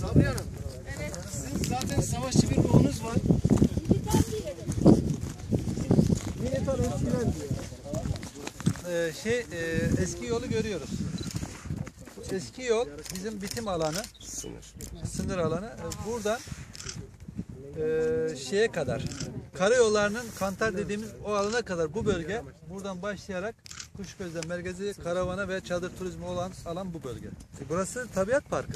Sabri Hanım. Sizin zaten savaşçı bir ruhunuz var. Ee, şey e, eski yolu görüyoruz. Eski yol bizim bitim alanı, Sınır. sınır alanı. Ee, Buradan e, şeye kadar, karayollarının kantar dediğimiz o alana kadar bu bölge buradan başlayarak Kuşgöz'den merkezi karavana ve çadır turizmi olan alan bu bölge. E, Burası tabiat parkı.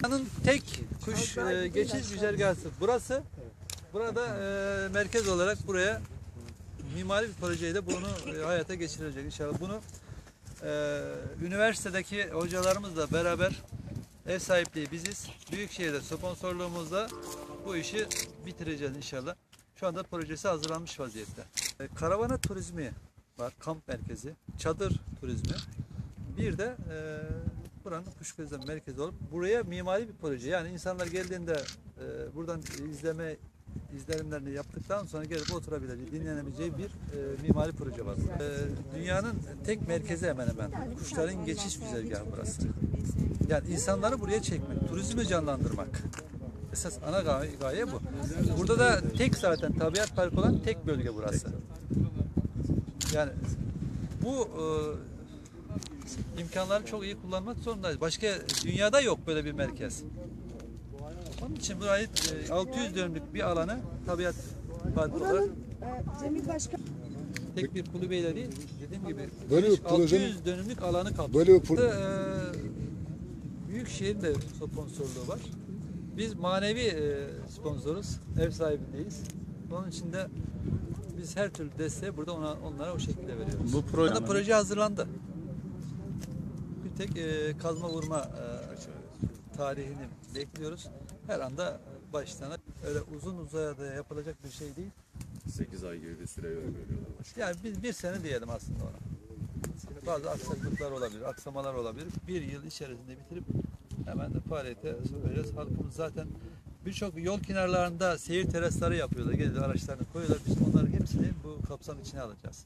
Buranın tek kuş e, geçiş güzergahı burası. Burada e, merkez olarak buraya mimari bir projeyle bunu e, hayata geçirilecek inşallah. Bunu e, üniversitedeki hocalarımızla beraber ev sahipliği biziz. Büyükşehir'de sponsorluğumuzla bu işi bitireceğiz inşallah. Şu anda projesi hazırlanmış vaziyette. E, karavana turizmi var, kamp merkezi, çadır turizmi. Bir de e, buranın kuş gözlem merkezi olup buraya mimari bir proje. Yani insanlar geldiğinde e, buradan izleme izlenimlerini yaptıktan sonra gelip oturabileceği, dinlenebileceği bir e, mimari proje var. E, dünyanın tek merkezi hemen hemen. Kuşların geçiş güzergahı burası. Yani insanları buraya çekmek, turizmi canlandırmak. Esas ana gaye, gaye bu. Burada da tek zaten tabiat parkı olan tek bölge burası. Yani bu e, imkanları çok iyi kullanmak zorundayız. Başka dünyada yok böyle bir merkez. Onun için burayı e, 600 dönümlük bir alanı tabiat parkı olarak e, Cemil Başkan tek bir kulübeyle değil dediğim gibi Böyle bir 600 projenin- dönümlük alanı kapsıyor. Böyle bir pro- Burada, e, Büyükşehir'in de sponsorluğu var. Biz manevi e, sponsoruz, ev sahibindeyiz. Onun için de biz her türlü desteği burada ona, onlara o şekilde veriyoruz. Bu proje- Burada proje hazırlandı. Bir tek e, kazma vurma e, tarihini bekliyoruz. Her anda başlanır. Öyle uzun uzaya da yapılacak bir şey değil. 8 ay gibi bir süre veriyorlar. Yani biz bir sene diyelim aslında ona. Bazı aksaklıklar olabilir, aksamalar olabilir. Bir yıl içerisinde bitirip hemen de faaliyete söyleyeceğiz. Halkımız zaten birçok yol kenarlarında seyir terasları yapıyorlar. Geliyor araçlarını koyuyorlar. Biz onların hepsini bu kapsam içine alacağız.